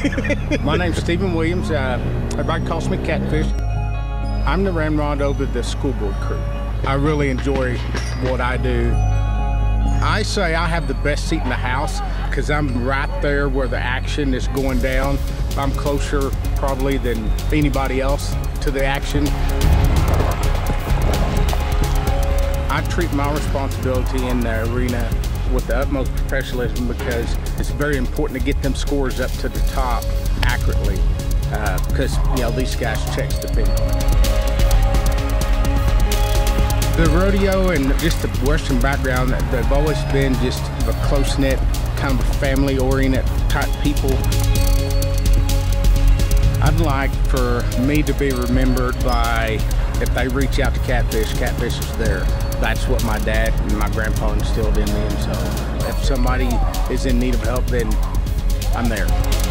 My name's Stephen Williams. Uh, everybody calls me Catfish. I'm the ramrod over the school board crew. I really enjoy what I do. I say I have the best seat in the house because I'm right there where the action is going down. I'm closer probably than anybody else to the action. I treat my responsibility in the arena with the utmost professionalism because it's very important to get them scores up to the top accurately uh, because you know these guys checks depend on it. The rodeo and just the Western background, they've always been just a close-knit, kind of a family-oriented type people. I'd like for me to be remembered by if they reach out to Catfish, Catfish is there. That's what my dad and my grandpa instilled in me. And so if somebody is in need of help, then I'm there.